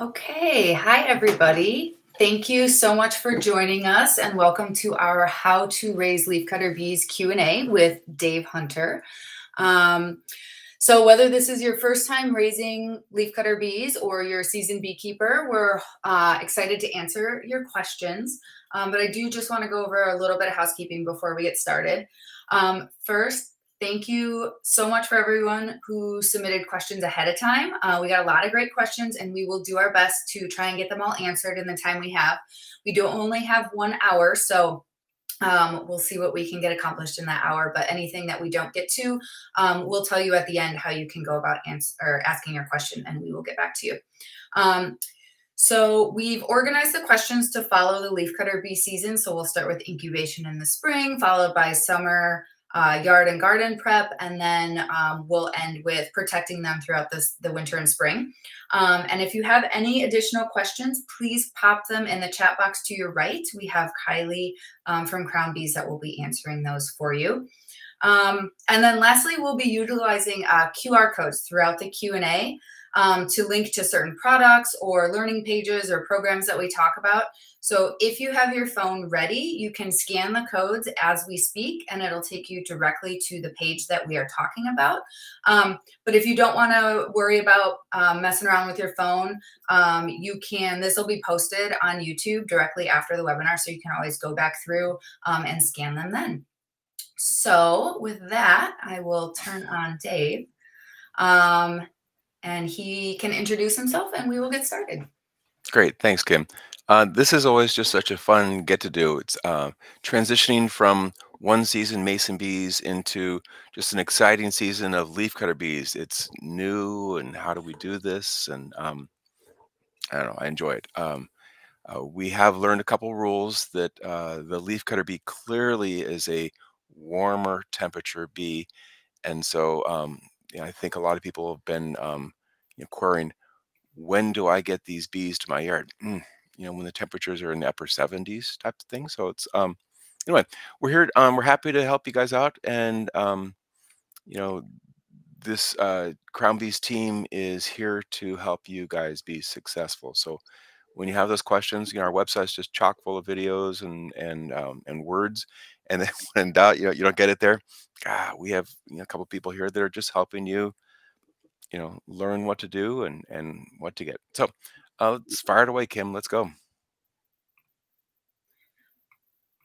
Okay, hi everybody. Thank you so much for joining us and welcome to our How to Raise Leafcutter Bees Q&A with Dave Hunter. Um, so whether this is your first time raising leafcutter bees or you're a seasoned beekeeper, we're uh, excited to answer your questions. Um, but I do just want to go over a little bit of housekeeping before we get started. Um, first, Thank you so much for everyone who submitted questions ahead of time. Uh, we got a lot of great questions, and we will do our best to try and get them all answered in the time we have. We do only have one hour, so um, we'll see what we can get accomplished in that hour. But anything that we don't get to, um, we'll tell you at the end how you can go about answer, or asking your question, and we will get back to you. Um, so we've organized the questions to follow the leafcutter bee season. So we'll start with incubation in the spring, followed by summer, uh, yard and garden prep, and then um, we'll end with protecting them throughout this, the winter and spring. Um, and if you have any additional questions, please pop them in the chat box to your right. We have Kylie um, from Crown Bees that will be answering those for you. Um, and then lastly, we'll be utilizing uh, QR codes throughout the Q&A um, to link to certain products or learning pages or programs that we talk about. So if you have your phone ready, you can scan the codes as we speak and it'll take you directly to the page that we are talking about. Um, but if you don't want to worry about um, messing around with your phone, um, you can, this will be posted on YouTube directly after the webinar. So you can always go back through um, and scan them then. So with that, I will turn on Dave. Um, and he can introduce himself and we will get started. Great. Thanks, Kim. Uh, this is always just such a fun get to do. It's uh, transitioning from one season mason bees into just an exciting season of leafcutter bees. It's new, and how do we do this? And um, I don't know. I enjoy it. Um, uh, we have learned a couple rules that uh, the leafcutter bee clearly is a warmer temperature bee, and so um, you know, I think a lot of people have been um, you know, querying, when do I get these bees to my yard? Mm, you know, when the temperatures are in the upper 70s type of thing. So it's um anyway, we're here. Um, we're happy to help you guys out, and um, you know, this uh, Crown Bees team is here to help you guys be successful. So when you have those questions, you know, our website's just chock full of videos and and um, and words. And then when doubt, you know, you don't get it there. Ah, we have you know, a couple people here that are just helping you, you know, learn what to do and and what to get. So uh, let's fire it away, Kim. Let's go.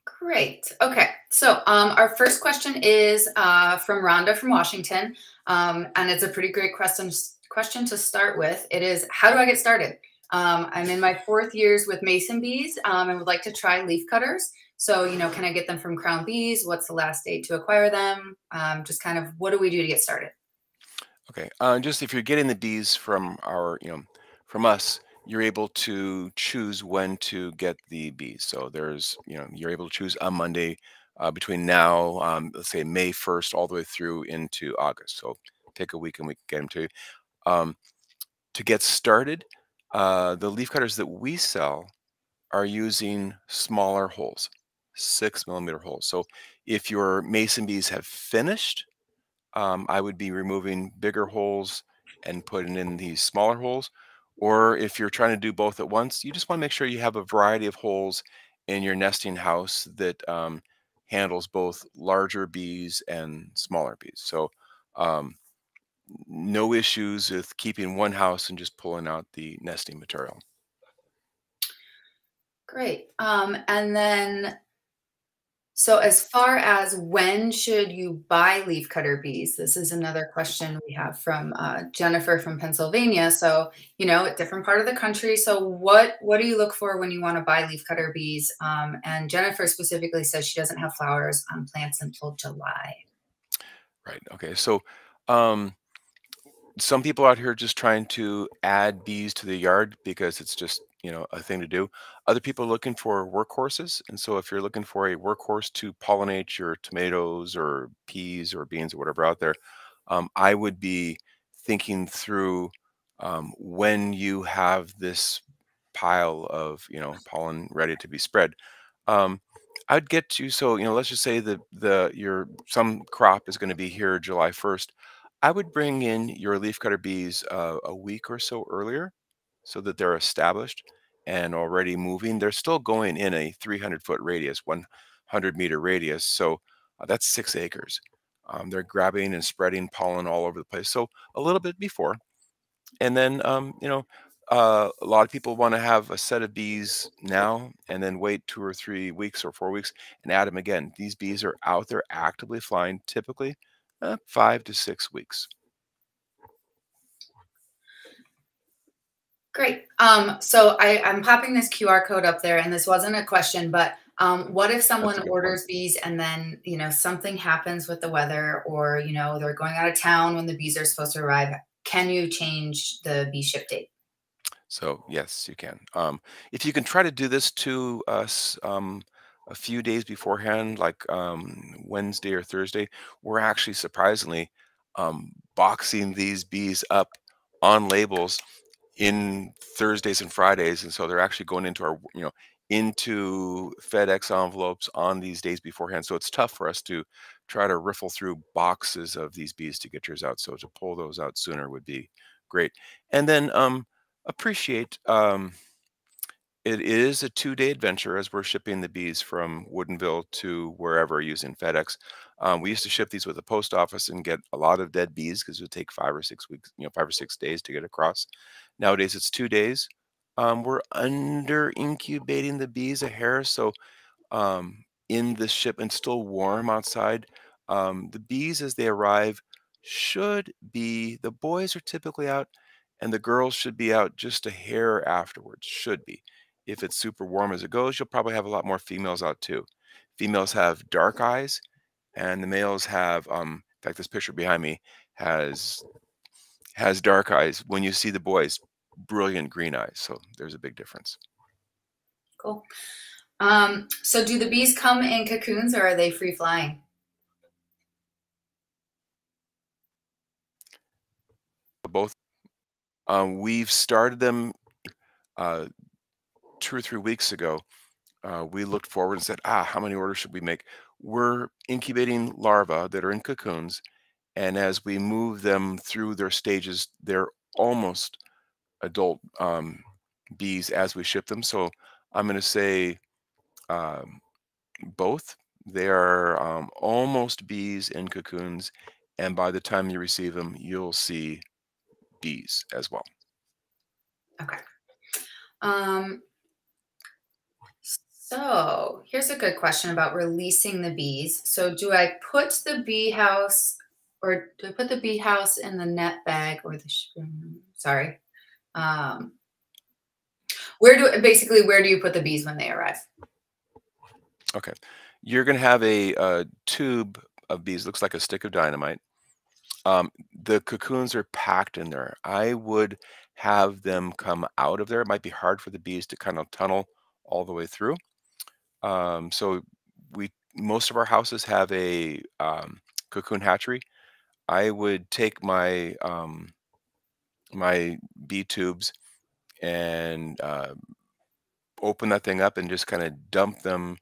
Great. Okay. So um, our first question is uh, from Rhonda from Washington, um, and it's a pretty great question question to start with. It is, how do I get started? Um, I'm in my fourth years with mason bees um, and would like to try leaf cutters. So, you know, can I get them from Crown Bees? What's the last date to acquire them? Um, just kind of what do we do to get started? Okay. Uh, just if you're getting the bees from our, you know, from us, you're able to choose when to get the bees. So there's, you know, you're able to choose on Monday uh, between now, um, let's say May 1st, all the way through into August. So take a week and we can get them to you. Um, to get started, uh, the leaf cutters that we sell are using smaller holes, six millimeter holes. So if your mason bees have finished, um, I would be removing bigger holes and putting in these smaller holes. Or if you're trying to do both at once, you just want to make sure you have a variety of holes in your nesting house that um, handles both larger bees and smaller bees. So um, no issues with keeping one house and just pulling out the nesting material. Great. Um, and then so as far as when should you buy leafcutter bees? This is another question we have from uh, Jennifer from Pennsylvania. So, you know, a different part of the country. So what, what do you look for when you want to buy leafcutter bees? Um, and Jennifer specifically says she doesn't have flowers on plants until July. Right. Okay. So um, some people out here just trying to add bees to the yard because it's just you know a thing to do. Other people are looking for workhorses and so if you're looking for a workhorse to pollinate your tomatoes or peas or beans or whatever out there um, i would be thinking through um, when you have this pile of you know pollen ready to be spread. Um, i'd get you so you know let's just say that the your some crop is going to be here july 1st I would bring in your leafcutter bees uh, a week or so earlier so that they're established and already moving. They're still going in a 300 foot radius, 100 meter radius. So uh, that's six acres. Um, they're grabbing and spreading pollen all over the place. So a little bit before. And then, um, you know, uh, a lot of people want to have a set of bees now and then wait two or three weeks or four weeks and add them again. These bees are out there actively flying typically uh, five to six weeks. Great. Um, so I, I'm popping this QR code up there, and this wasn't a question, but um, what if someone orders point. bees and then you know something happens with the weather, or you know they're going out of town when the bees are supposed to arrive? Can you change the bee ship date? So yes, you can. Um, if you can try to do this to us um, a few days beforehand, like um, Wednesday or Thursday, we're actually surprisingly um, boxing these bees up on labels in Thursdays and Fridays, and so they're actually going into our you know into FedEx envelopes on these days beforehand. So it's tough for us to try to riffle through boxes of these bees to get yours out. So to pull those out sooner would be great. And then um, appreciate um, it is a two-day adventure as we're shipping the bees from Woodinville to wherever using FedEx. Um, we used to ship these with the post office and get a lot of dead bees because it would take five or six weeks, you know, five or six days to get across. Nowadays, it's two days. Um, we're under incubating the bees a hair, so um, in the ship and still warm outside. Um, the bees, as they arrive, should be the boys are typically out, and the girls should be out just a hair afterwards. Should be if it's super warm as it goes, you'll probably have a lot more females out too. Females have dark eyes, and the males have, um, in fact, this picture behind me has has dark eyes. When you see the boys, brilliant green eyes. So there's a big difference. Cool. Um, so do the bees come in cocoons or are they free flying? Both. Um, we've started them uh, two or three weeks ago, uh, we looked forward and said, ah, how many orders should we make? We're incubating larvae that are in cocoons. And as we move them through their stages, they're almost adult um, bees as we ship them. So I'm going to say um, both. They are um, almost bees in cocoons. And by the time you receive them, you'll see bees as well. Okay. Um, so here's a good question about releasing the bees. So do I put the bee house or do I put the bee house in the net bag or the, sorry. Um, where do, basically, where do you put the bees when they arrive? Okay. You're going to have a, a, tube of bees, looks like a stick of dynamite. Um, the cocoons are packed in there. I would have them come out of there. It might be hard for the bees to kind of tunnel all the way through. Um, so we most of our houses have a um, cocoon hatchery. I would take my um, my bee tubes and uh, open that thing up and just kind of dump them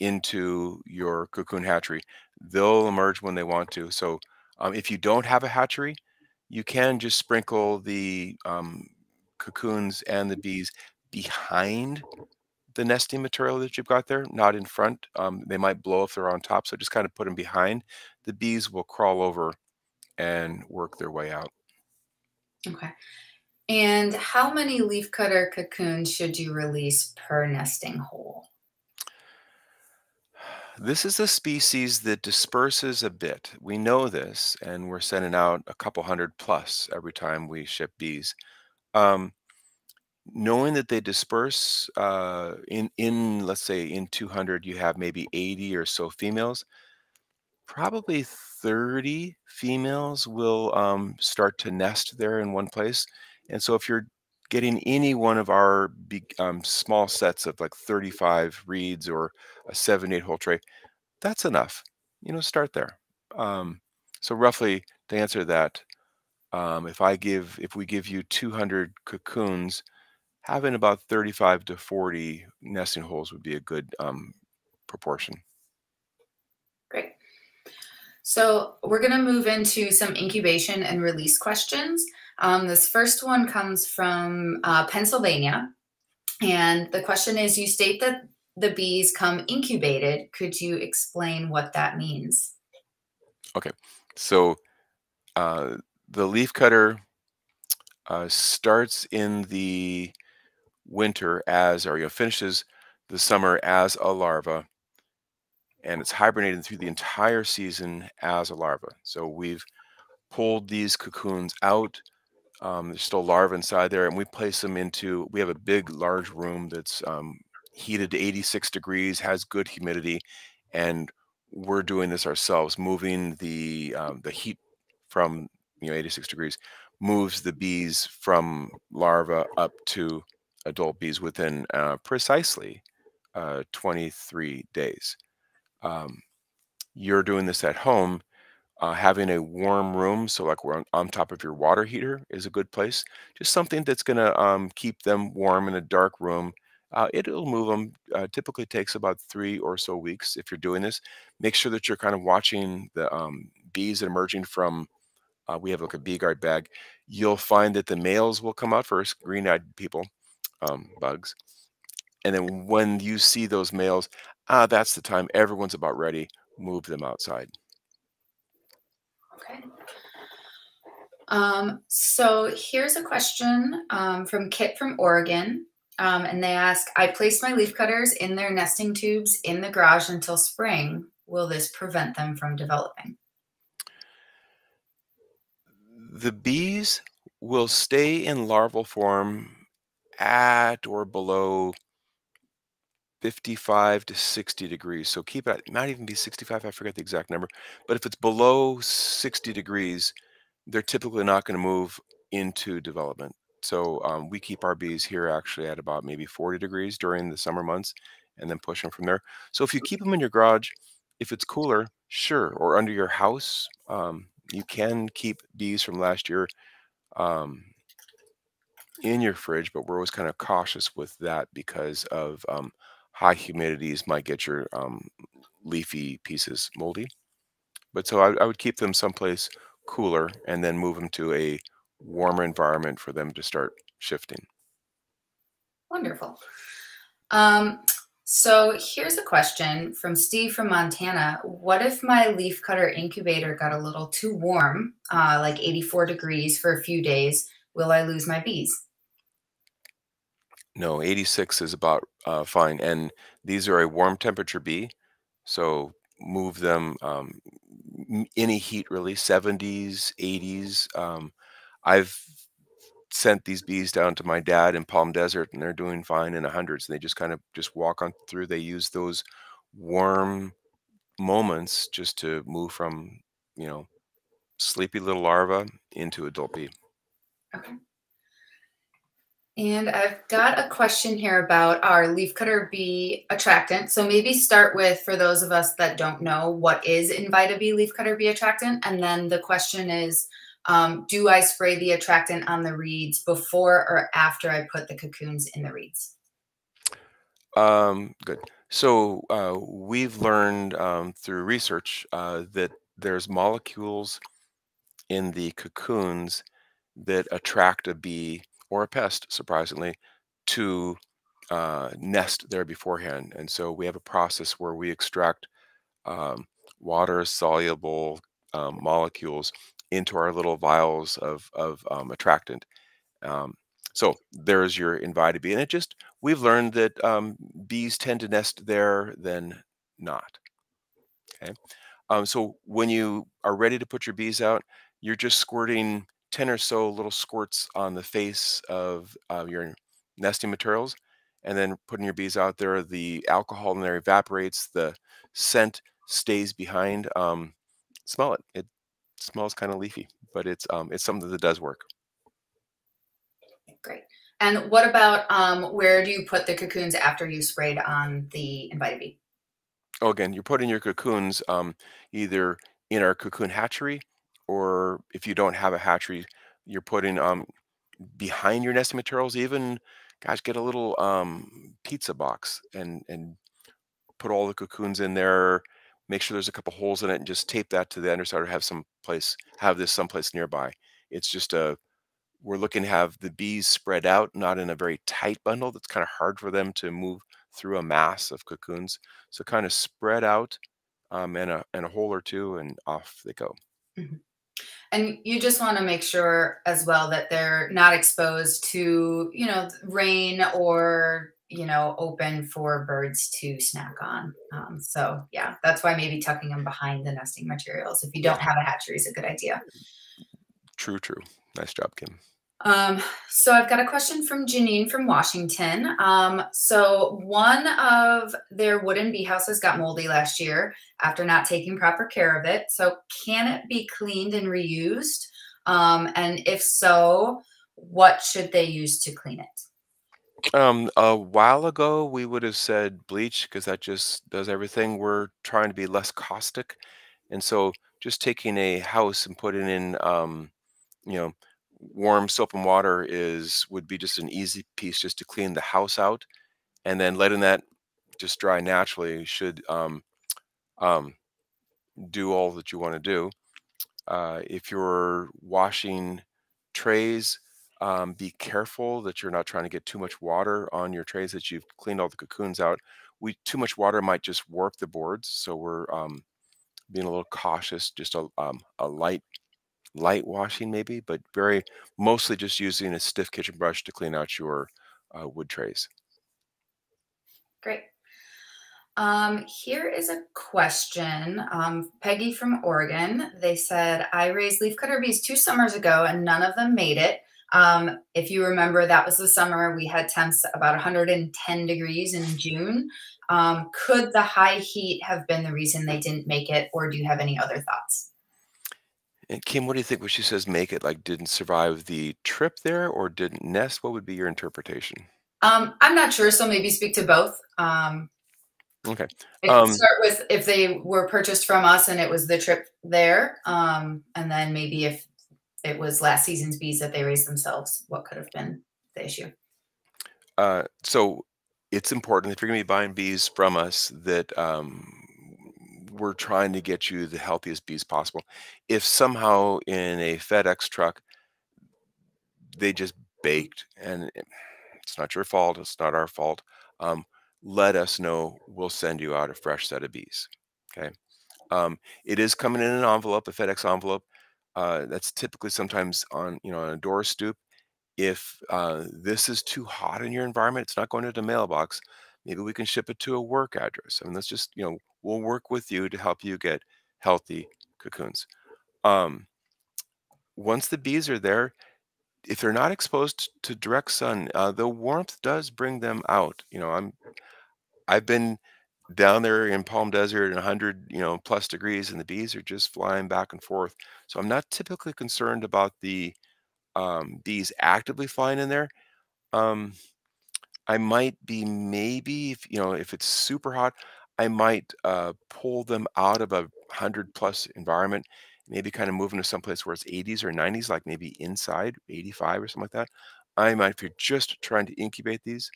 into your cocoon hatchery. They'll emerge when they want to. So um, if you don't have a hatchery, you can just sprinkle the um, cocoons and the bees behind the nesting material that you've got there, not in front. Um, they might blow if they're on top, so just kind of put them behind. The bees will crawl over and work their way out. Okay. And how many leafcutter cocoons should you release per nesting hole? This is a species that disperses a bit. We know this, and we're sending out a couple hundred plus every time we ship bees. Um, knowing that they disperse uh, in in let's say in 200 you have maybe 80 or so females probably 30 females will um, start to nest there in one place and so if you're getting any one of our big, um, small sets of like 35 reeds or a seven eight hole tray that's enough you know start there um, so roughly to answer that um, if i give if we give you 200 cocoons having about 35 to 40 nesting holes would be a good um, proportion. So we're going to move into some incubation and release questions. Um, this first one comes from uh, Pennsylvania. And the question is you state that the bees come incubated. Could you explain what that means? Okay. So uh, the leafcutter uh, starts in the winter as, or you know, finishes the summer as a larva, and it's hibernating through the entire season as a larva. So we've pulled these cocoons out. Um, there's still larvae inside there, and we place them into. We have a big, large room that's um, heated to 86 degrees, has good humidity, and we're doing this ourselves, moving the um, the heat from you know 86 degrees, moves the bees from larva up to adult bees within uh, precisely uh, 23 days. Um, you're doing this at home uh, having a warm room, so like we're on, on, top of your water heater is a good place. Just something that's going to um, keep them warm in a dark room. Uh, it'll move them. Uh, typically takes about three or so weeks if you're doing this. Make sure that you're kind of watching the um, bees emerging from. Uh, we have like a bee guard bag. You'll find that the males will come out first, green-eyed people, um, bugs, and then when you see those males, ah, that's the time everyone's about ready. Move them outside. Okay. Um, so here's a question um, from Kit from Oregon. Um, and they ask, I placed my leaf cutters in their nesting tubes in the garage until spring. Will this prevent them from developing? The bees will stay in larval form at or below 55 to 60 degrees. So keep it, it might even be 65, I forget the exact number. But if it's below 60 degrees, they're typically not going to move into development. So um, we keep our bees here actually at about maybe 40 degrees during the summer months and then push them from there. So if you keep them in your garage, if it's cooler, sure, or under your house, um, you can keep bees from last year um, in your fridge, but we're always kind of cautious with that because of um, high humidities might get your um, leafy pieces moldy. But so I, I, would keep them someplace cooler and then move them to a warmer environment for them to start shifting. Wonderful. Um, so here's a question from Steve from Montana. What if my leaf cutter incubator got a little too warm, uh, like 84 degrees for a few days? Will I lose my bees? No, 86 is about uh, fine. And these are a warm temperature bee. So move them um, any heat really, 70s, 80s. Um, I've sent these bees down to my dad in Palm Desert and they're doing fine in the hundreds. They just kind of just walk on through. They use those warm moments just to move from, you know, sleepy little larva into adult bee. Okay. And I've got a question here about our leafcutter bee attractant. So maybe start with, for those of us that don't know, what is Invita Bee leafcutter bee attractant? And then the question is, um, do I spray the attractant on the reeds before or after I put the cocoons in the reeds? Um, good. So uh, we've learned um, through research uh, that there's molecules in the cocoons that attract a bee or a pest, surprisingly, to uh, nest there beforehand. And so we have a process where we extract um, water soluble um, molecules into our little vials of, of um, attractant. Um, so there's your Invita bee. And it just, we've learned that um, bees tend to nest there than not. Okay. Um, so when you are ready to put your bees out, you're just squirting 10 or so little squirts on the face of uh, your nesting materials and then putting your bees out there the alcohol in there evaporates the scent stays behind um, smell it. It smells kind of leafy but it's um, it's something that does work. Great. And what about um, where do you put the cocoons after you sprayed on the invited bee? Oh again you're putting your cocoons um, either in our cocoon hatchery or if you don't have a hatchery, you're putting um, behind your nesting materials. Even, guys, get a little um, pizza box and and put all the cocoons in there. Make sure there's a couple holes in it, and just tape that to the underside, or have some place have this someplace nearby. It's just a we're looking to have the bees spread out, not in a very tight bundle. That's kind of hard for them to move through a mass of cocoons. So kind of spread out um, and a a hole or two, and off they go. Mhm. And you just want to make sure as well that they're not exposed to, you know, rain or, you know, open for birds to snack on. Um, so yeah, that's why maybe tucking them behind the nesting materials if you don't have a hatchery is a good idea. True, true. Nice job, Kim. Um, so I've got a question from Janine from Washington. Um, so one of their wooden bee houses got moldy last year after not taking proper care of it. So can it be cleaned and reused? Um, and if so, what should they use to clean it? Um, a while ago, we would have said bleach because that just does everything. We're trying to be less caustic, and so just taking a house and putting in, um, you know, warm soap and water is would be just an easy piece just to clean the house out, and then letting that just dry naturally should um, um, do all that you want to do. Uh, if you're washing trays, um, be careful that you're not trying to get too much water on your trays that you've cleaned all the cocoons out. We too much water might just warp the boards, so we're um, being a little cautious. Just a um, a light light washing maybe, but very mostly just using a stiff kitchen brush to clean out your uh, wood trays. Great. Um, here is a question. Um, Peggy from Oregon. They said, I raised leafcutter bees two summers ago and none of them made it. Um, if you remember, that was the summer we had temps about 110 degrees in June. Um, could the high heat have been the reason they didn't make it, or do you have any other thoughts? And Kim, what do you think when she says make it? Like, didn't survive the trip there or didn't nest? What would be your interpretation? Um, I'm not sure, so maybe speak to both. Um, Okay. Um, start with if they were purchased from us and it was the trip there, um, and then maybe if it was last season's bees that they raised themselves, what could have been the issue? uh, so it's important if you're going to be buying bees from us that um, we're trying to get you the healthiest bees possible. If somehow in a FedEx truck they just baked and it's not your fault, it's not our fault. Um, let us know. We'll send you out a fresh set of bees. Okay. Um, it is coming in an envelope, a FedEx envelope. Uh, that's typically sometimes on you know on a door stoop. If uh, this is too hot in your environment, it's not going to the mailbox. Maybe we can ship it to a work address. I mean, let's just you know we'll work with you to help you get healthy cocoons. Um, once the bees are there, if they're not exposed to direct sun, uh, the warmth does bring them out. You know, I'm I've been down there in Palm Desert in 100, you know, plus degrees, and the bees are just flying back and forth. So I'm not typically concerned about the um, bees actively flying in there. Um, I might be maybe if you know if it's super hot, I might uh, pull them out of a hundred plus environment, maybe kind of move them to someplace where it's 80s or 90s, like maybe inside 85 or something like that. I might, if you're just trying to incubate these,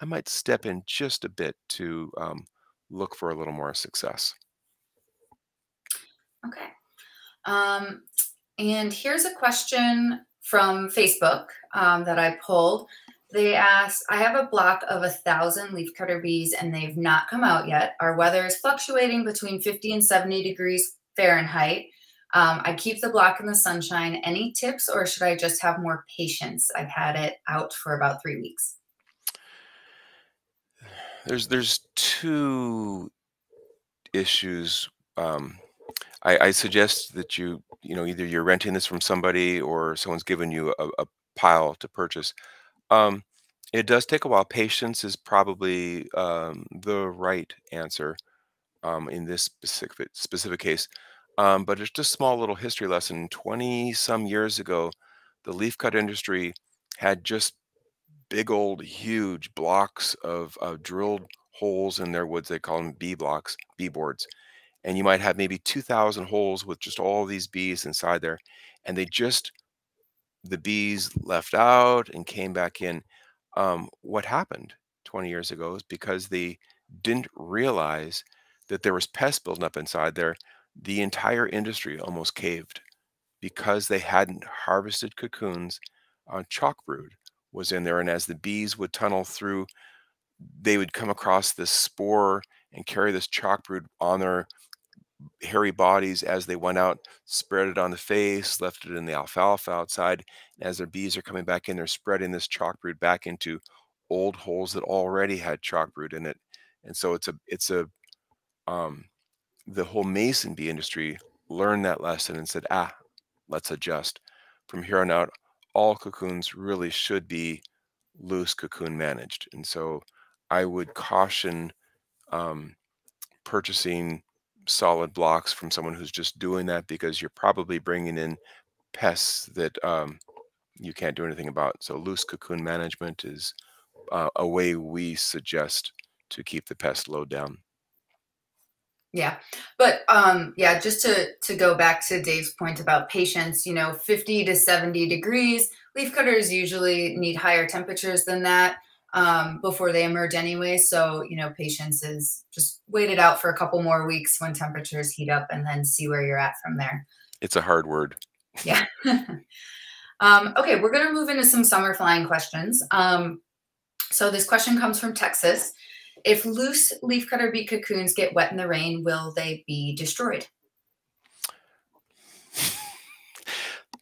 I might step in just a bit to um, look for a little more success. Okay. Um, and here's a question from Facebook um, that I pulled. They asked, I have a block of a thousand leafcutter bees and they've not come out yet. Our weather is fluctuating between 50 and 70 degrees Fahrenheit. Um, I keep the block in the sunshine. Any tips or should I just have more patience? I've had it out for about three weeks. There's there's two issues. Um, I, I suggest that you you know either you're renting this from somebody or someone's given you a, a pile to purchase. Um, it does take a while. Patience is probably um, the right answer um, in this specific specific case. Um, but it's just a small little history lesson. Twenty some years ago, the leaf cut industry had just big old huge blocks of, of drilled holes in their woods. They call them bee blocks, bee boards. And you might have maybe 2,000 holes with just all these bees inside there. And they just, the bees left out and came back in. Um, what happened 20 years ago is because they didn't realize that there was pests building up inside there, the entire industry almost caved because they hadn't harvested cocoons on chalk brood was in there. And as the bees would tunnel through, they would come across this spore and carry this chalk brood on their hairy bodies as they went out, spread it on the face, left it in the alfalfa outside. And as their bees are coming back in, they're spreading this chalk brood back into old holes that already had chalk brood in it. And so it's a it's a um, the whole mason bee industry learned that lesson and said, ah, let's adjust. From here on out, all cocoons really should be loose cocoon managed. And so I would caution um, purchasing solid blocks from someone who's just doing that because you're probably bringing in pests that um, you can't do anything about. So loose cocoon management is uh, a way we suggest to keep the pest load down. Yeah. But um yeah, just to to go back to Dave's point about patience, you know, 50 to 70 degrees, leaf cutters usually need higher temperatures than that um, before they emerge anyway. So, you know, patience is just wait it out for a couple more weeks when temperatures heat up and then see where you're at from there. It's a hard word. Yeah. um, okay, we're going to move into some summer flying questions. Um, so this question comes from Texas. If loose leafcutter bee cocoons get wet in the rain, will they be destroyed?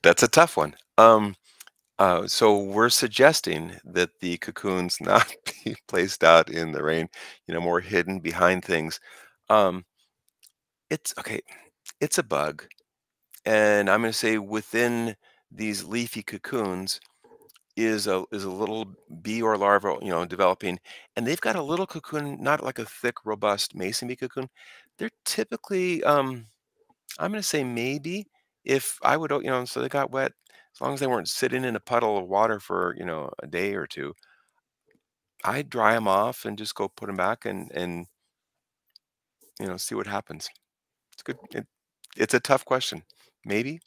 That's a tough one. Um, uh, so we're suggesting that the cocoons not be placed out in the rain, you know, more hidden behind things. Um, it's okay. It's a bug, and I'm going to say within these leafy cocoons, is a is a little bee or larva, you know, developing, and they've got a little cocoon, not like a thick, robust mason bee cocoon. They're typically, um, I'm going to say maybe if I would, you know, so they got wet, as long as they weren't sitting in a puddle of water for, you know, a day or two, I'd dry them off and just go put them back and and you know see what happens. It's good. It, it's a tough question. Maybe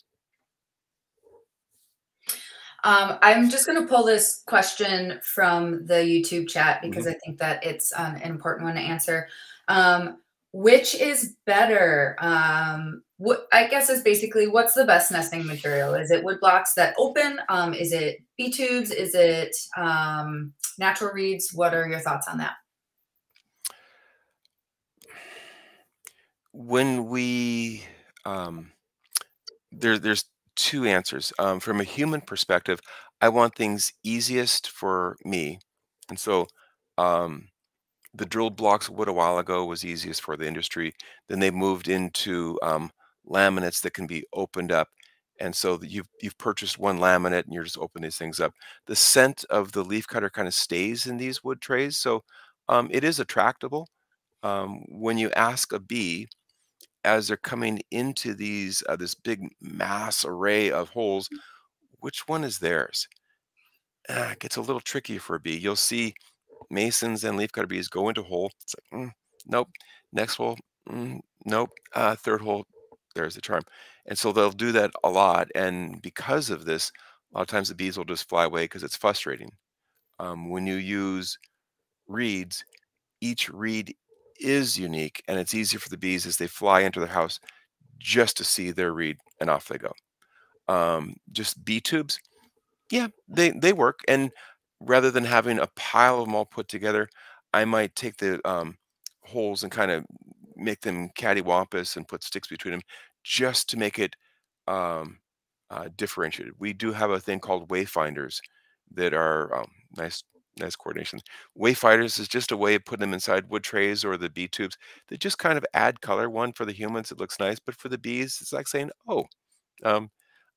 um, I'm just going to pull this question from the YouTube chat because mm-hmm. I think that it's um, an important one to answer. Um, which is better? Um, what I guess is basically what's the best nesting material? Is it wood blocks that open? Um, is it bee tubes? Is it um, natural reeds? What are your thoughts on that? When we um, there, there's two answers. Um, from a human perspective, I want things easiest for me. And so um, the drilled blocks wood a while ago was easiest for the industry. Then they moved into um, laminates that can be opened up. And so you've, you've purchased one laminate and you're just opening these things up. The scent of the leaf cutter kind of stays in these wood trays. So um, it is attractable. Um, when you ask a bee, as they're coming into these uh, this big mass array of holes, which one is theirs? Uh, it gets a little tricky for a bee. You'll see masons and leafcutter bees go into hole. It's like, mm, nope. Next hole, mm, nope. Uh, third hole, there's the charm. And so they'll do that a lot. And because of this, a lot of times the bees will just fly away because it's frustrating. Um, when you use reeds, each reed is unique and it's easier for the bees as they fly into their house just to see their reed and off they go. Um, just bee tubes, yeah, they they work. And rather than having a pile of them all put together, I might take the um, holes and kind of make them cattywampus and put sticks between them just to make it um, uh, differentiated. We do have a thing called wayfinders that are um, nice nice coordination. Wayfinders is just a way of putting them inside wood trays or the bee tubes. They just kind of add color. One for the humans, it looks nice, but for the bees, it's like saying, "Oh, um,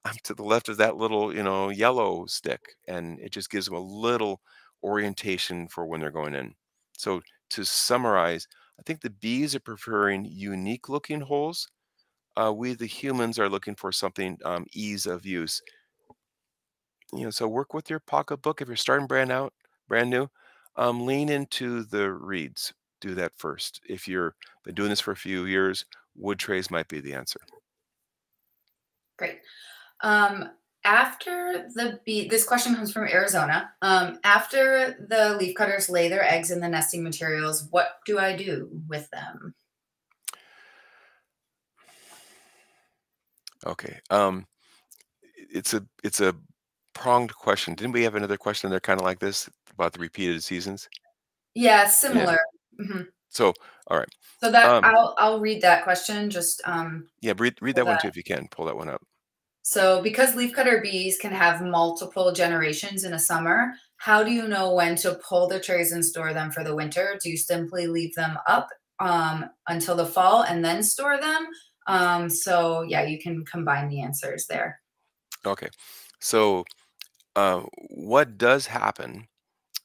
I'm to the left of that little, you know, yellow stick," and it just gives them a little orientation for when they're going in. So to summarize, I think the bees are preferring unique looking holes. Uh, we, the humans, are looking for something um, ease of use. You know, so work with your pocketbook if you're starting brand out brand new, um, lean into the reeds. Do that first. If you're been doing this for a few years, wood trays might be the answer. Great. Um, after the bee, this question comes from Arizona. Um, after the leaf cutters lay their eggs in the nesting materials, what do I do with them? Okay. Um, it's a it's a pronged question. Didn't we have another question there kind of like this about the repeated seasons? Yeah, similar. Yeah. Mm -hmm. So, all right. So that um, I'll I'll read that question. Just um. Yeah, read read that, that one too if you can. Pull that one up. So, because leafcutter bees can have multiple generations in a summer, how do you know when to pull the trays and store them for the winter? Do you simply leave them up um, until the fall and then store them? Um, so, yeah, you can combine the answers there. Okay. So, uh, what does happen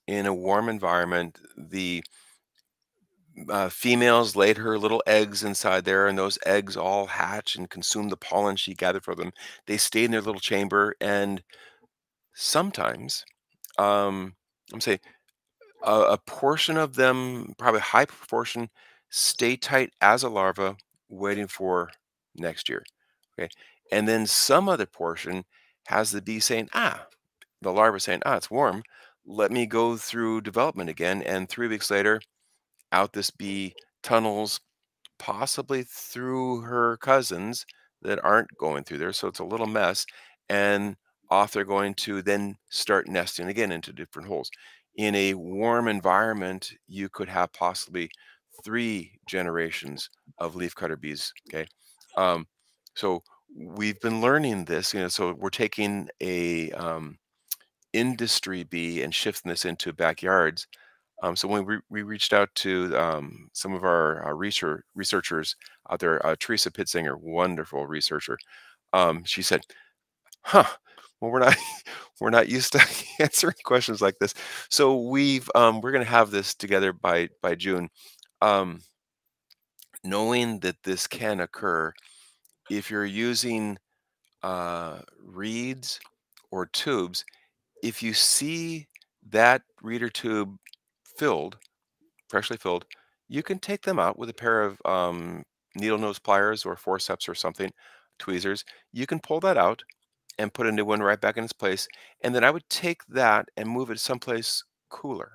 in a warm environment? The uh, females laid her little eggs inside there, and those eggs all hatch and consume the pollen she gathered for them. They stay in their little chamber, and sometimes, um, I'm saying a, a portion of them, probably a high proportion, stay tight as a larva, waiting for next year. Okay, and then some other portion has the bee saying, "Ah," the larva saying, "Ah, it's warm. Let me go through development again." And three weeks later out this bee tunnels possibly through her cousins that aren't going through there. So it's a little mess. And off they're going to then start nesting again into different holes. In a warm environment, you could have possibly three generations of leafcutter bees. Okay. Um, so we've been learning this, you know, so we're taking a um, industry bee and shifting this into backyards um, so when we, we reached out to um, some of our uh, research, researchers out there, uh, Theresa Pitts-Singer, wonderful researcher, um, she said, "Huh, well we're not we're not used to answering questions like this. So we've um, we're going to have this together by by June, um, knowing that this can occur if you're using uh, reeds or tubes. If you see that reader tube filled, freshly filled, you can take them out with a pair of um, needle nose pliers or forceps or something, tweezers. You can pull that out and put a new one right back in its place. And then I would take that and move it someplace cooler,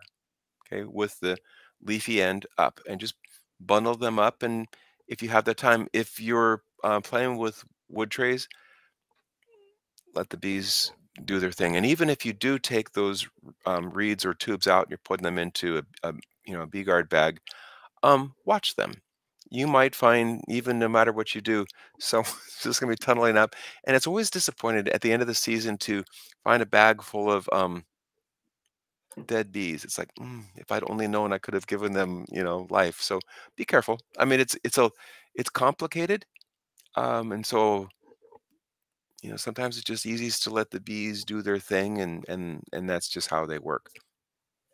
okay, with the leafy end up and just bundle them up. And if you have the time, if you're uh, playing with wood trays, let the bees do their thing. And even if you do take those um, reeds or tubes out and you're putting them into a, a you know a bee guard bag, um, watch them. You might find even no matter what you do, someone's just going to be tunneling up, and it's always disappointed at the end of the season to find a bag full of um, dead bees. It's like mm, if I'd only known, I could have given them you know life. So be careful. I mean, it's it's a it's complicated, um, and so you know, sometimes it's just easiest to let the bees do their thing and and and that's just how they work.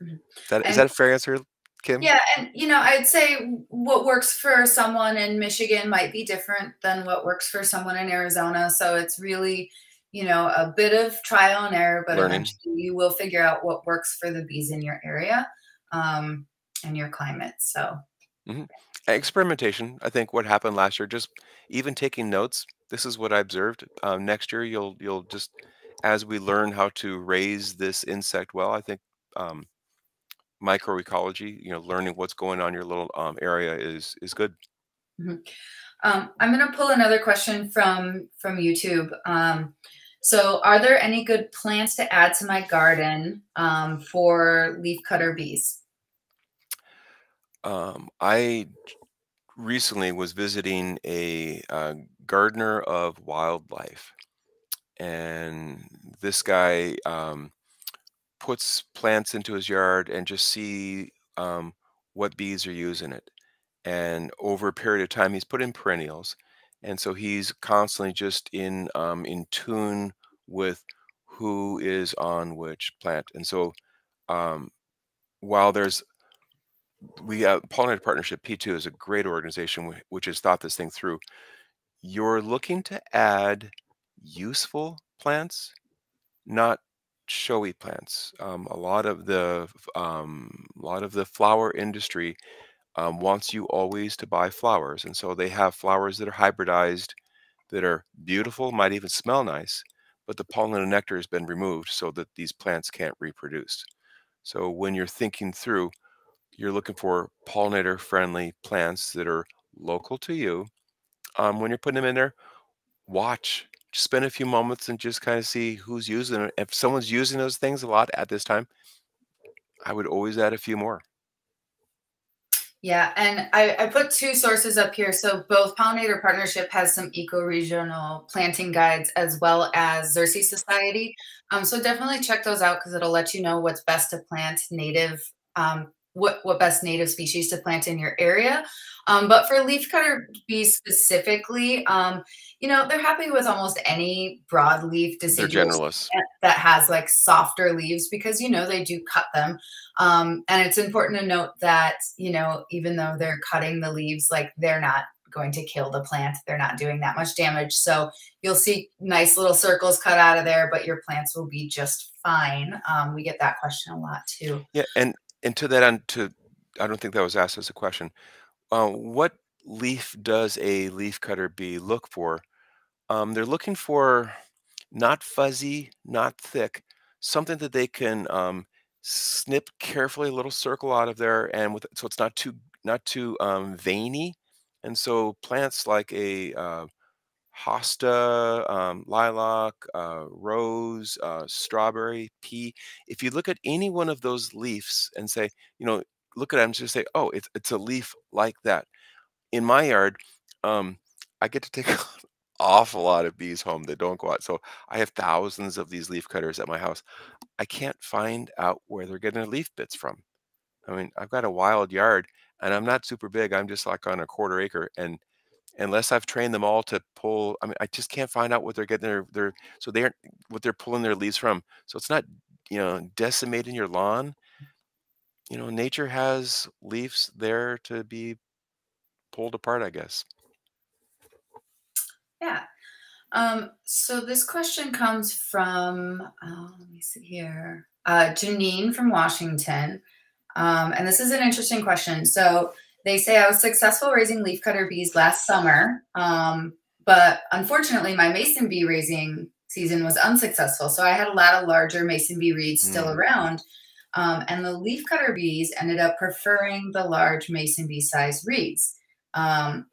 Mhm. Is that is And that a fair answer, Kim? yeah, and you know, I'd say what works for someone in Michigan might be different than what works for someone in Arizona. So it's really, you know, a bit of trial and error, but Learning. eventually you will figure out what works for the bees in your area um, and your climate. So Mhm. Experimentation. I think what happened last year, just even taking notes. This is what I observed. Um, next year, you'll you'll just as we learn how to raise this insect well. I think um, microecology, you know, learning what's going on in your little um, area is is good. Mhm. Um, I'm going to pull another question from from YouTube. Um, so, are there any good plants to add to my garden um, for leafcutter bees? Um, I recently was visiting a uh, gardener of wildlife, and this guy um, puts plants into his yard and just see um, what bees are using it. And over a period of time, he's put in perennials, and so he's constantly just in um, in tune with who is on which plant. And so, um, while there's we have Pollinator Partnership P2 is a great organization which has thought this thing through. You're looking to add useful plants, not showy plants. Um, a lot of the um, a lot of the flower industry um, wants you always to buy flowers, and so they have flowers that are hybridized, that are beautiful, might even smell nice, but the pollen and nectar has been removed so that these plants can't reproduce. So when you're thinking through you're looking for pollinator friendly plants that are local to you. Um, when you're putting them in there, watch, Just spend a few moments and just kind of see who's using it. If someone's using those things a lot at this time, I would always add a few more. Yeah, and I, I put two sources up here. So both Pollinator Partnership has some eco-regional planting guides as well as Xerces Society. Um, so definitely check those out because it'll let you know what's best to plant native um, what what best native species to plant in your area. Um, but for leafcutter bees specifically, um, you know, they're happy with almost any broadleaf deciduous that has like softer leaves because you know they do cut them. Um, and it's important to note that you know even though they're cutting the leaves, like they're not going to kill the plant. They're not doing that much damage. So you'll see nice little circles cut out of there, but your plants will be just fine. Um, we get that question a lot too. Yeah, and and to that end, to I don't think that was asked as a question. Uh, what leaf does a leaf cutter bee look for? Um, they're looking for not fuzzy, not thick, something that they can um, snip carefully a little circle out of there, and with so it's not too not too um, veiny. And so plants like a uh, hosta, um, lilac, uh, rose, uh, strawberry, pea. If you look at any one of those leaves and say, you know, look at them just say, oh, it's it's a leaf like that. In my yard, um, I get to take an awful lot of bees home that don't go out. So I have thousands of these leaf cutters at my house. I can't find out where they're getting their leaf bits from. I mean, I've got a wild yard and I'm not super big. I'm just like on a quarter acre and unless I've trained them all to pull. I mean, I just can't find out what they're getting their their so they aren't what they're pulling their leaves from. So it's not you know decimating your lawn. You know, nature has leaves there to be pulled apart. I guess. Yeah. Um, so this question comes from, uh, let me see here, uh, Janine from Washington. Um, and this is an interesting question. So they say I was successful raising leafcutter bees last summer, um, but unfortunately, my mason bee raising season was unsuccessful. So I had a lot of larger mason bee reeds still mm. around. Um, and the leafcutter bees ended up preferring the large mason bee size reeds. Um,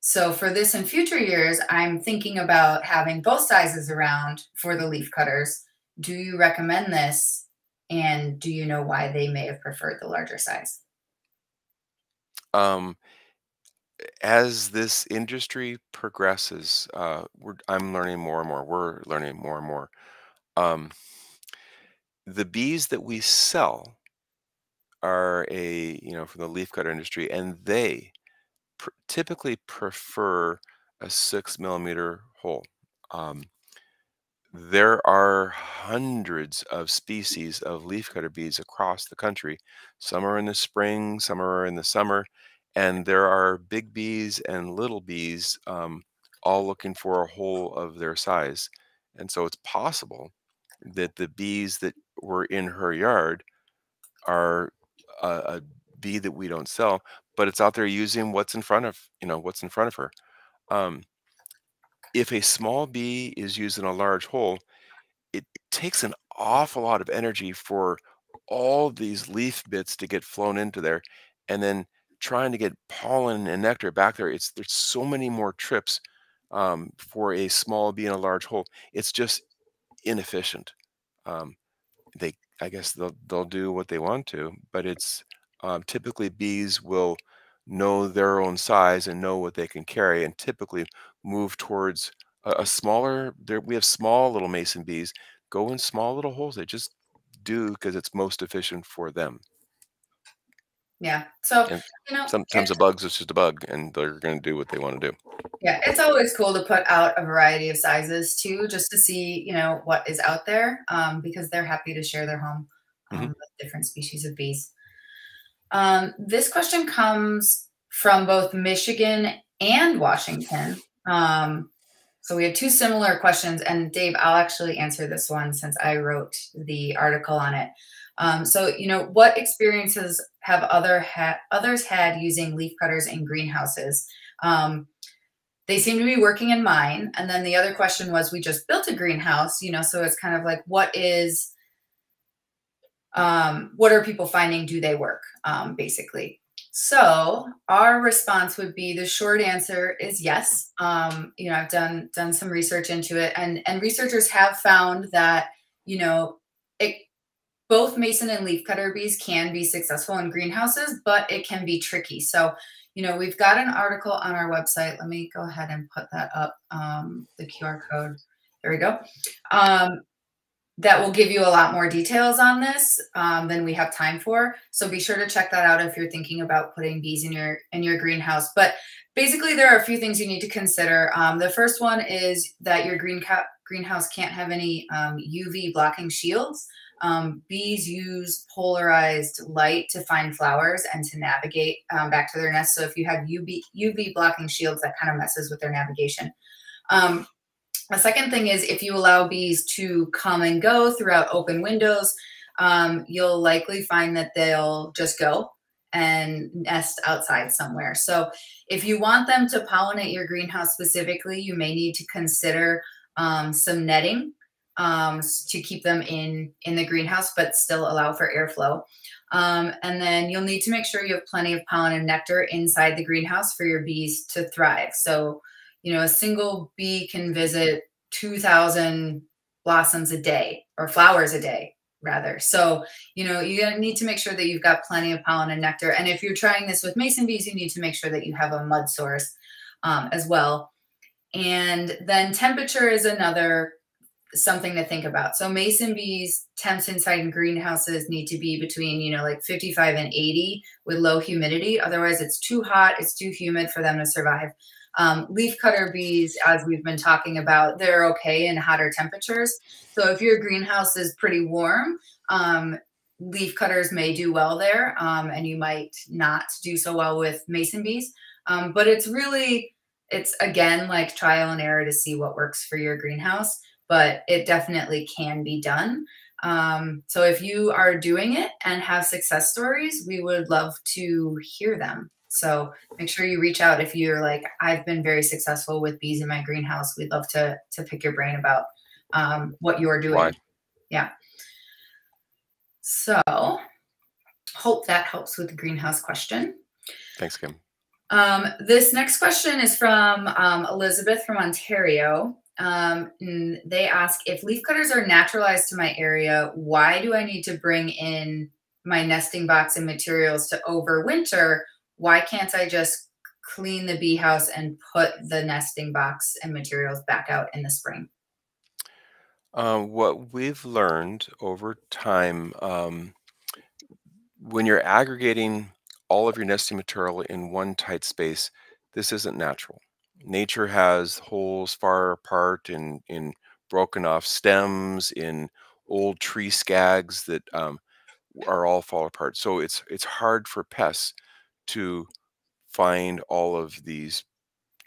so for this and future years, I'm thinking about having both sizes around for the leaf cutters. Do you recommend this? And do you know why they may have preferred the larger size? Um, as this industry progresses, uh, I'm learning more and more. We're learning more and more. Um, the bees that we sell are a you know from the leafcutter industry, and they pr- typically prefer a six millimeter hole. Um, there are hundreds of species of leafcutter bees across the country. Some are in the spring, some are in the summer, and there are big bees and little bees um, all looking for a hole of their size. And so it's possible that the bees that were in her yard are a, a bee that we don't sell, but it's out there using what's in front of you know what's in front of her. Um, if a small bee is using a large hole, it takes an awful lot of energy for all these leaf bits to get flown into there. And then trying to get pollen and nectar back there, it's there's so many more trips um, for a small bee in a large hole. It's just inefficient. Um, they, I guess they'll they'll do what they want to, but it's um, typically bees will know their own size and know what they can carry, and typically move towards a, a smaller. There, we have small little mason bees go in small little holes. They just do because it's most efficient for them. Yeah. So and you know, sometimes a bug's is just a bug, and they're going to do what they want to do. Yeah, it's always cool to put out a variety of sizes too, just to see you know what is out there, um, because they're happy to share their home um, mm-hmm. with different species of bees. Um, this question comes from both Michigan and Washington. Um, so we have two similar questions, and Dave, I'll actually answer this one since I wrote the article on it. Um, so, you know, what experiences have other ha- others had using leaf cutters in greenhouses? Um, they seem to be working in mine. And then the other question was, we just built a greenhouse, you know, so it's kind of like, what is, um, what are people finding? Do they work? Um, basically. So our response would be the short answer is yes. Um, you know, I've done done some research into it, and and researchers have found that you know it both mason and leafcutter bees can be successful in greenhouses, but it can be tricky. So you know, we've got an article on our website. Let me go ahead and put that up. Um, the QR code. There we go. Um, that will give you a lot more details on this um, than we have time for. So be sure to check that out if you're thinking about putting bees in your in your greenhouse. But basically, there are a few things you need to consider. Um, the first one is that your green greenhouse can't have any um, UV blocking shields. Um, bees use polarized light to find flowers and to navigate um, back to their nest. So if you have UV UV blocking shields, that kind of messes with their navigation. Um, the second thing is if you allow bees to come and go throughout open windows, um, you'll likely find that they'll just go and nest outside somewhere. So if you want them to pollinate your greenhouse specifically, you may need to consider um, some netting um, to keep them in, in the greenhouse, but still allow for airflow. Um, and then you'll need to make sure you have plenty of pollen and nectar inside the greenhouse for your bees to thrive. So you know, a single bee can visit 2000 blossoms a day or flowers a day rather. So, you know, you need to make sure that you've got plenty of pollen and nectar. And if you're trying this with mason bees, you need to make sure that you have a mud source um, as well. And then temperature is another something to think about. So mason bees temps inside in greenhouses need to be between, you know, like 55 and 80 with low humidity. Otherwise it's too hot, it's too humid for them to survive. Um, leaf cutter bees, as we've been talking about, they're okay in hotter temperatures. So if your greenhouse is pretty warm, um, leaf cutters may do well there, um, and you might not do so well with mason bees. Um, but it's really, it's again like trial and error to see what works for your greenhouse, but it definitely can be done. Um, so if you are doing it and have success stories, we would love to hear them. So make sure you reach out if you're like, I've been very successful with bees in my greenhouse. We'd love to to pick your brain about um, what you're doing. Why? Yeah. So hope that helps with the greenhouse question. Thanks, Kim. Um, this next question is from um, Elizabeth from Ontario. Um, they ask if leaf cutters are naturalized to my area, why do I need to bring in my nesting box and materials to overwinter why can't I just clean the bee house and put the nesting box and materials back out in the spring? Um, what we've learned over time, um, when you're aggregating all of your nesting material in one tight space, this isn't natural. Nature has holes far apart in in broken off stems, in old tree scags that um, are all fall apart. So it's it's hard for pests to find all of these,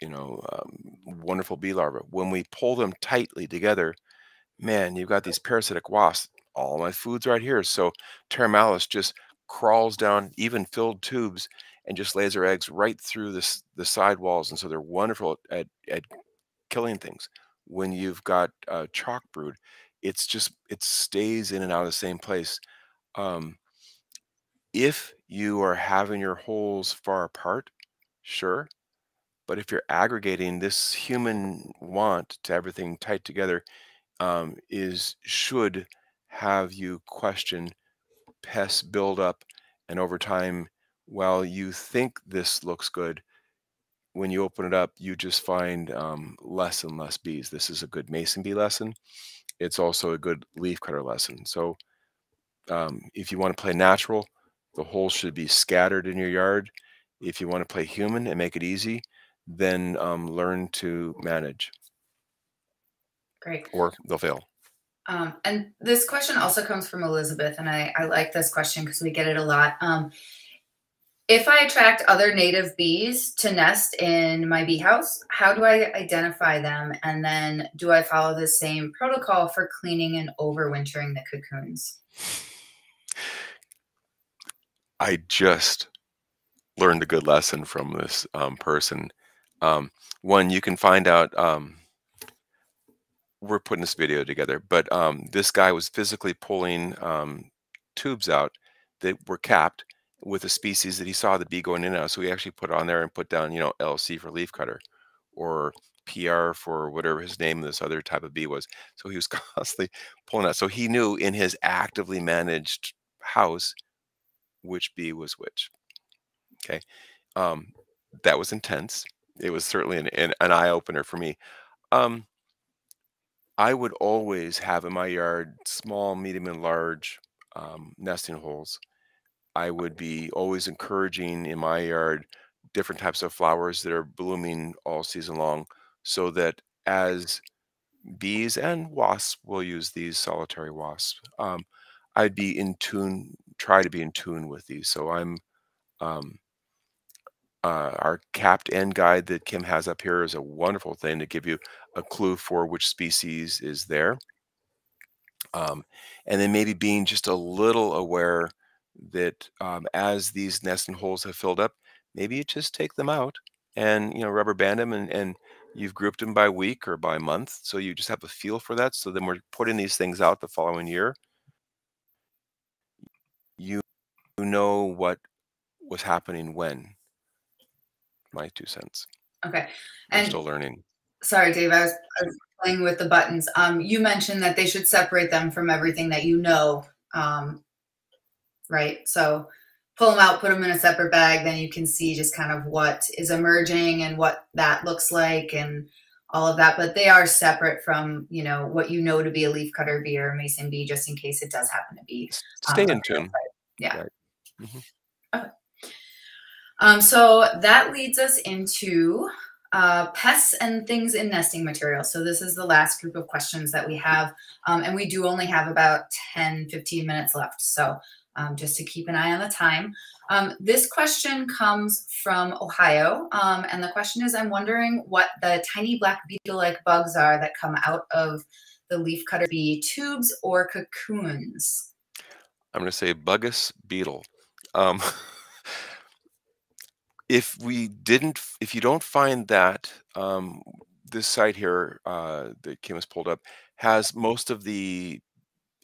you know, um, wonderful bee larvae. When we pull them tightly together, man, you've got these parasitic wasps. All my food's right here. So Pteromalus just crawls down even filled tubes and just lays her eggs right through this the side walls. And so they're wonderful at, at killing things. When you've got uh, chalk brood, it's just it stays in and out of the same place. Um, if you are having your holes far apart, sure. But if you're aggregating this human want to everything tight together, um, is should have you question pests build up, and over time, while you think this looks good, when you open it up, you just find um, less and less bees. This is a good mason bee lesson. It's also a good leaf cutter lesson. So um, if you want to play natural, the holes should be scattered in your yard. If you want to play human and make it easy, then um, learn to manage. Great. Or they'll fail. Um, and this question also comes from Elizabeth, and I, I like this question because we get it a lot. Um, if I attract other native bees to nest in my bee house, how do I identify them? And then do I follow the same protocol for cleaning and overwintering the cocoons? I just learned a good lesson from this um, person. Um, one, you can find out. Um, we're putting this video together, but um, this guy was physically pulling um, tubes out that were capped, with a species that he saw the bee going in and out. So he actually put on there and put down, you know, LC for leafcutter or PR for whatever his name this other type of bee was. So he was constantly pulling out. So he knew in his actively managed house which bee was which. Okay. Um, that was intense. It was certainly an, an, an eye opener for me. Um, I would always have in my yard small, medium, and large um, nesting holes. I would be always encouraging in my yard different types of flowers that are blooming all season long so that as bees and wasps will use these solitary wasps um, i'd be in tune try to be in tune with these so i'm um, uh, our capped end guide that kim has up here is a wonderful thing to give you a clue for which species is there. Um, and then maybe being just a little aware that um, as these nesting holes have filled up maybe you just take them out and you know rubber band them and, and you've grouped them by week or by month so you just have a feel for that so then we're putting these things out the following year you know what was happening when my two cents okay i'm still learning sorry dave I was, I was, playing with the buttons um, you mentioned that they should separate them from everything that you know um, right so pull them out, put them in a separate bag, then you can see just kind of what is emerging and what that looks like and all of that. But they are separate from, you know, what you know to be a leaf cutter bee or a mason bee, just in case it does happen to be. Stay um, in tune. Yeah. Right. Mm -hmm. Okay. Um, so that leads us into uh, pests and things in nesting material. So this is the last group of questions that we have. Um, and we do only have about 10, 15 minutes left. So um, just to keep an eye on the time. Um, this question comes from Ohio, um, and the question is, I'm wondering what the tiny black beetle-like bugs are that come out of the leafcutter bee tubes or cocoons. I'm going to say bugus beetle. Um, if we didn't, if you don't find that, um, this site here uh, that Kim has pulled up has most of the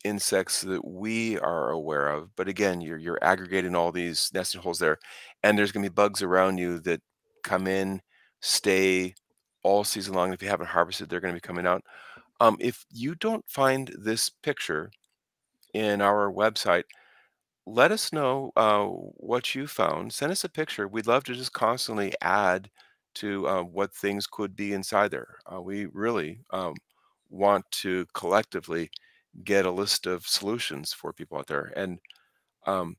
insects that we are aware of. But again, you're you're aggregating all these nesting holes there, and there's going to be bugs around you that come in, stay all season long. If you haven't harvested, they're going to be coming out. Um, if you don't find this picture in our website, let us know uh, what you found. Send us a picture. We'd love to just constantly add to uh, what things could be inside there. Uh, we really um, want to collectively get a list of solutions for people out there. And um,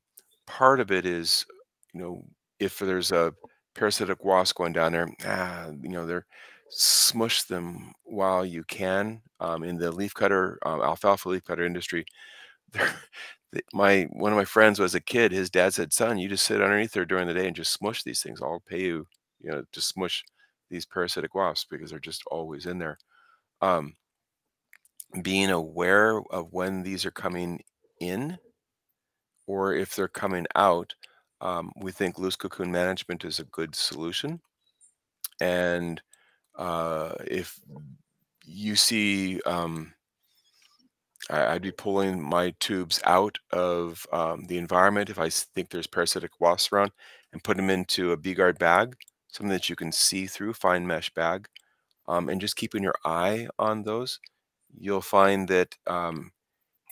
part of it is, you know, if there's a parasitic wasp going down there, ah, you know, they're smush them while you can. Um, in the leafcutter, um, alfalfa leaf cutter industry, my one of my friends was a kid. His dad said, "Son, you just sit underneath there during the day and just smush these things. I'll pay you, you know, to smush these parasitic wasps because they're just always in there." Um, being aware of when these are coming in or if they're coming out, um, we think loose cocoon management is a good solution. And uh, if you see, um, I, would be pulling my tubes out of um, the environment if I think there's parasitic wasps around and put them into a bee guard bag, something that you can see through, fine mesh bag, um, and just keeping your eye on those you'll find that um,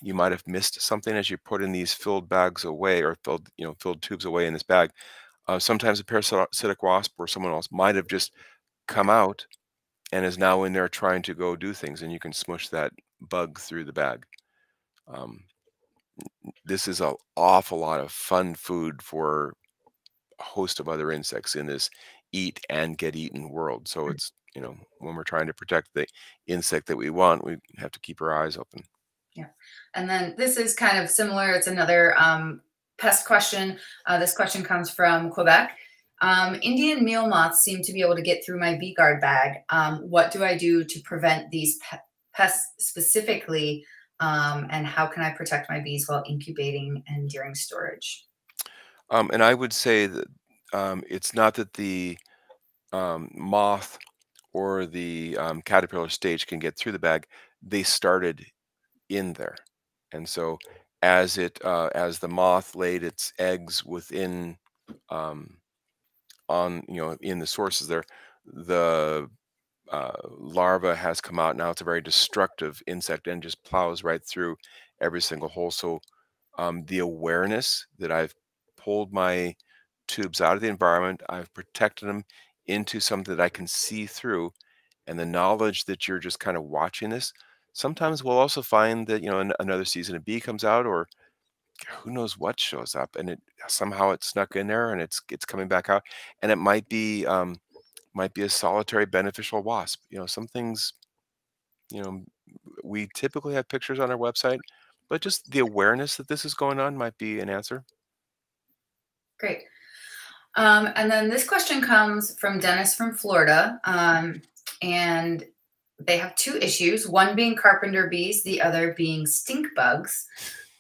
you might have missed something as you put in these filled bags away or filled, you know, filled tubes away in this bag. Uh, sometimes a parasitic wasp or someone else might have just come out and is now in there trying to go do things, and you can smush that bug through the bag. Um, this is an awful lot of fun food for a host of other insects in this eat and get eaten world. So mm. it's you know, when we're trying to protect the insect that we want, we have to keep our eyes open. Yeah. And then this is kind of similar. It's another um, pest question. Uh, this question comes from Quebec. Um, Indian meal moths seem to be able to get through my bee guard bag. Um, what do I do to prevent these pe pests specifically? Um, and how can I protect my bees while incubating and during storage? Um, and I would say that um, it's not that the um, moth or the um, caterpillar stage can get through the bag, they started in there. And so as it uh, as the moth laid its eggs within um, on you know in the sources there the uh, larva has come out now it's a very destructive insect and just plows right through every single hole. So um, the awareness that i've pulled my tubes out of the environment i've protected them into something that i can see through and the knowledge that you're just kind of watching this sometimes we'll also find that you know an, another season of bee comes out or who knows what shows up and it somehow it snuck in there and it's it's coming back out and it might be um might be a solitary beneficial wasp you know some things you know we typically have pictures on our website but just the awareness that this is going on might be an answer. Great. Um, and then this question comes from dennis from florida um, and they have two issues one being carpenter bees the other being stink bugs.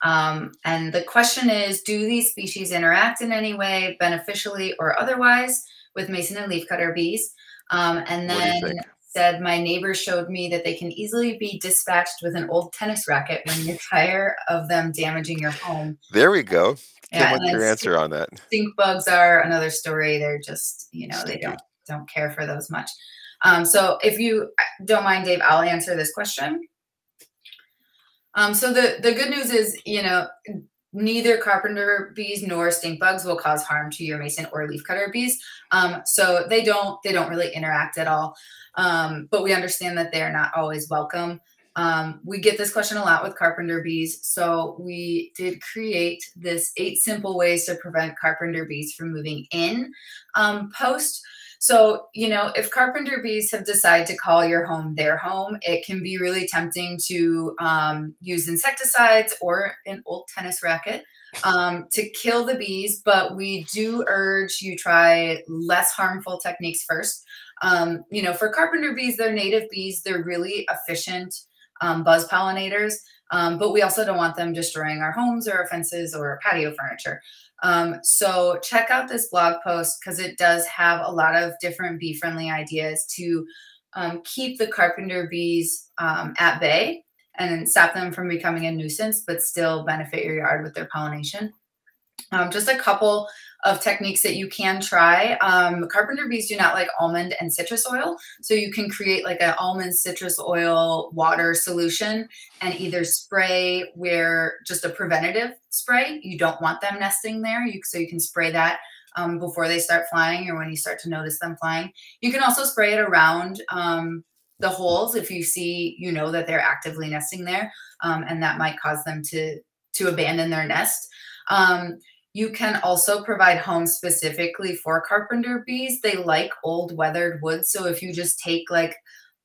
Um, and the question is do these species interact in any way beneficially or otherwise with mason and leafcutter bees. Um, and then said my neighbor showed me that they can easily be dispatched with an old tennis racket when you're tired of them damaging your home. There we go. Yeah, what's your answer on that. stink bugs are another story. They're just you know Stinky. they don't don't care for those much. Um, so if you don't mind, Dave, I'll answer this question. Um, so the, the good news is, you know, neither carpenter bees nor stink bugs will cause harm to your mason or leafcutter bees. Um, so they don't they don't really interact at all. Um, but we understand that they're not always welcome. Um, we get this question a lot with carpenter bees. So we did create this eight simple ways to prevent carpenter bees from moving in um, post. So, you know, if carpenter bees have decided to call your home their home, it can be really tempting to um, use insecticides or an old tennis racket um, to kill the bees. But we do urge you try less harmful techniques first. Um, you know, for carpenter bees, they're native bees, they're really efficient um, buzz pollinators. Um, but we also don't want them destroying our homes or our fences or patio furniture. Um, so check out this blog post because it does have a lot of different bee friendly ideas to um, keep the carpenter bees um, at bay and stop them from becoming a nuisance, but still benefit your yard with their pollination. Um, just a couple of techniques that you can try. Um, carpenter bees do not like almond and citrus oil. So you can create like an almond citrus oil water solution and either spray where just a preventative spray. You don't want them nesting there. You, so you can spray that um, before they start flying or when you start to notice them flying. You can also spray it around um, the holes if you see, you know, that they're actively nesting there. Um, and that might cause them to, to abandon their nest. You can also provide homes specifically for carpenter bees. They like old weathered wood. So if you just take like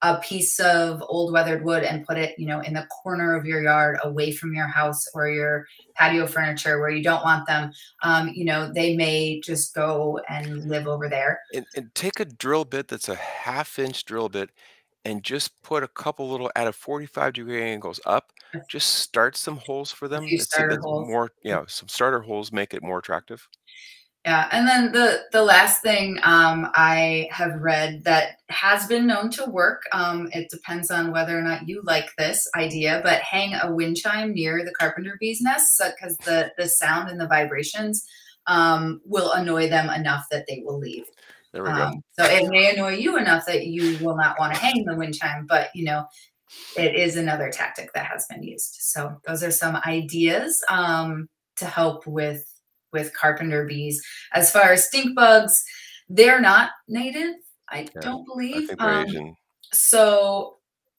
a piece of old weathered wood and put it, you know, in the corner of your yard away from your house or your patio furniture where you don't want them, um, you know, they may just go and live over there. And, and take a drill bit that's a half inch drill bit and just put a couple little at a 45 degree angles up just start some holes for them starter holes. more yeah. some starter holes make it more attractive. Yeah and then the the last thing um, i have read that has been known to work um, it depends on whether or not you like this idea but hang a wind chime near the carpenter bee's nest because so, the the sound and the vibrations um, will annoy them enough that they will leave there we go. Um, so it may annoy you enough that you will not want to hang the wind chime, but you know, it is another tactic that has been used. So those are some ideas um, to help with with carpenter bees. As far as stink bugs, they're not native. I yeah, don't believe. I um, so,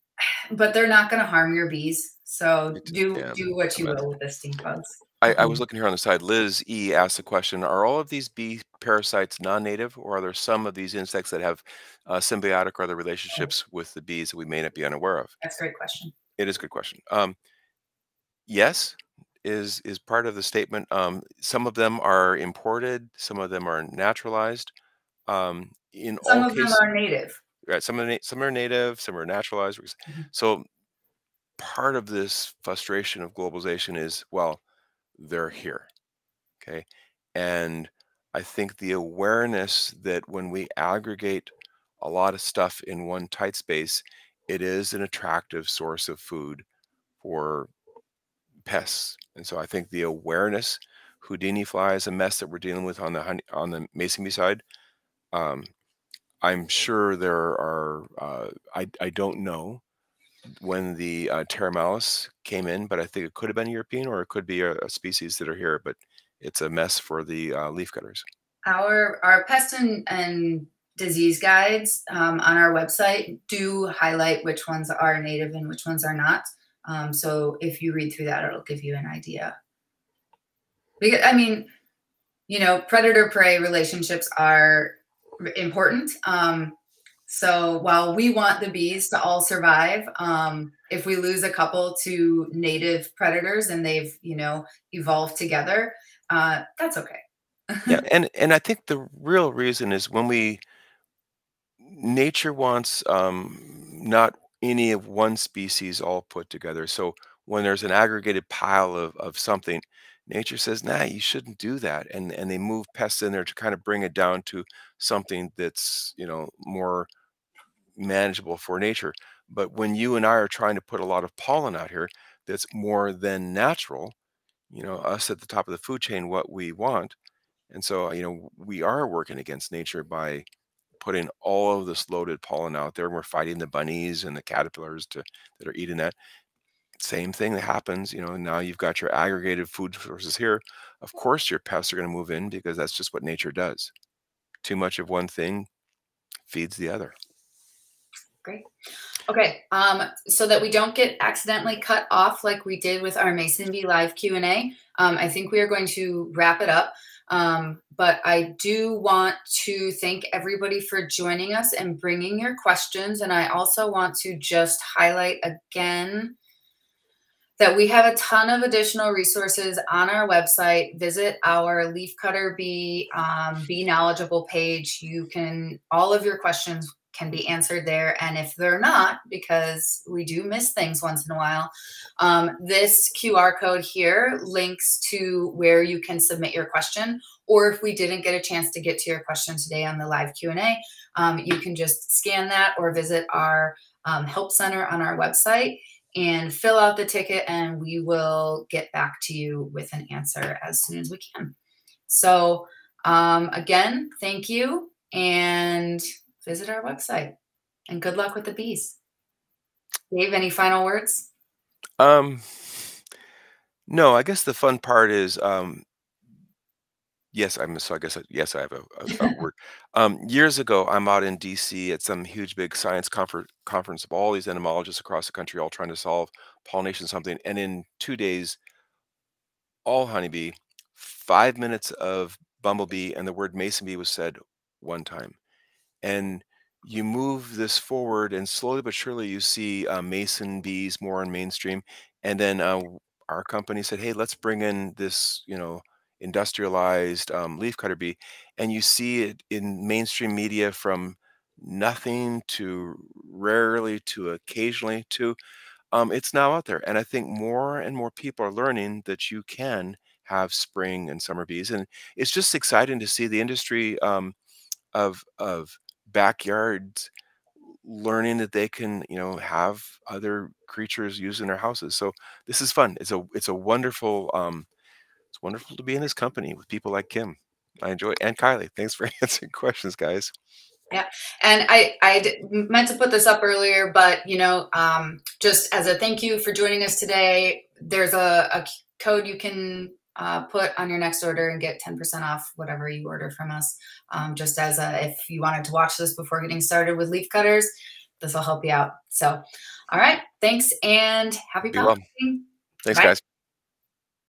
but they're not going to harm your bees. So do yeah, do what you will with the stink bugs. I, I was mm-hmm. looking here on the side. Liz E asked the question: Are all of these bee parasites non-native, or are there some of these insects that have uh, symbiotic or other relationships with the bees that we may not be unaware of? That's a great question. It is a good question. Um, yes, is is part of the statement. Um, some of them are imported. Some of them are naturalized. Um, in some all of cases, them are native. Right. Some are some are native. Some are naturalized. Mm-hmm. So part of this frustration of globalization is well they're here. Okay. And I think the awareness that when we aggregate a lot of stuff in one tight space, it is an attractive source of food for pests And so I think the awareness, Houdini fly is a mess that we're dealing with on the honey, on the mason bee side. Um, I'm sure there are. Uh, I I don't know when the uh, Pteromalus came in, but I think it could have been European or it could be a, a species that are here. But it's a mess for the uh, leafcutters. Our our pest and, and disease guides um, on our website do highlight which ones are native and which ones are not. Um, so if you read through that, it'll give you an idea. Because, I mean, you know, predator prey relationships are important. Um, so while we want the bees to all survive, um, if we lose a couple to native predators and they've, you know, evolved together, uh, that's okay. yeah, and and I think the real reason is when we nature wants um, not any of one species all put together. So when there's an aggregated pile of, of something, nature says, nah, you shouldn't do that. And and they move pests in there to kind of bring it down to something that's, you know, more manageable for nature. But when you and I are trying to put a lot of pollen out here that's more than natural, you know, us at the top of the food chain, what we want. And so, you know, we are working against nature by putting all of this loaded pollen out there. And we're fighting the bunnies and the caterpillars to that are eating that. Same thing that happens, you know, now you've got your aggregated food sources here. Of course, your pests are going to move in because that's just what nature does. Too much of one thing feeds the other. Great. Okay, um, so that we don't get accidentally cut off like we did with our Mason Bee Live Q&A, um, I think we are going to wrap it up. Um, but I do want to thank everybody for joining us and bringing your questions. And I also want to just highlight again that we have a ton of additional resources on our website. Visit our Leafcutter Bee um, Be Knowledgeable page. You can, all of your questions can be answered there. And if they're not, because we do miss things once in a while, um, this QR code here links to where you can submit your question. Or if we didn't get a chance to get to your question today on the live Q&A, um, you can just scan that or visit our um, help center on our website and fill out the ticket and we will get back to you with an answer as soon as we can. So um, again, thank you. And visit our website. And good luck with the bees. Dave, any final words? Um, no, I guess the fun part is, um, yes, I'm so I guess yes, I have a, a, a word. Um, years ago, I'm out in DC at some huge big science confer- conference of all these entomologists across the country, all trying to solve pollination something. And in two days, all honeybee, five minutes of bumblebee, and the word mason bee was said one time and you move this forward and slowly but surely you see uh, mason bees more in mainstream and then uh, our company said hey let's bring in this you know industrialized um, leafcutter bee and you see it in mainstream media from nothing to rarely to occasionally to um, it's now out there and i think more and more people are learning that you can have spring and summer bees and it's just exciting to see the industry um, of of backyards learning that they can you know have other creatures used in their houses. So this is fun. It's a it's a wonderful um it's wonderful to be in this company with people like kim. I enjoy it. and kylie thanks for answering questions guys. Yeah. And i i meant to put this up earlier but you know um just as a thank you for joining us today there's a, a code you can uh, put on your next order and get 10% off whatever you order from us. Um, just as a, if you wanted to watch this before getting started with leaf cutters, this will help you out. So, all right. Thanks and happy Thanks, Bye. guys.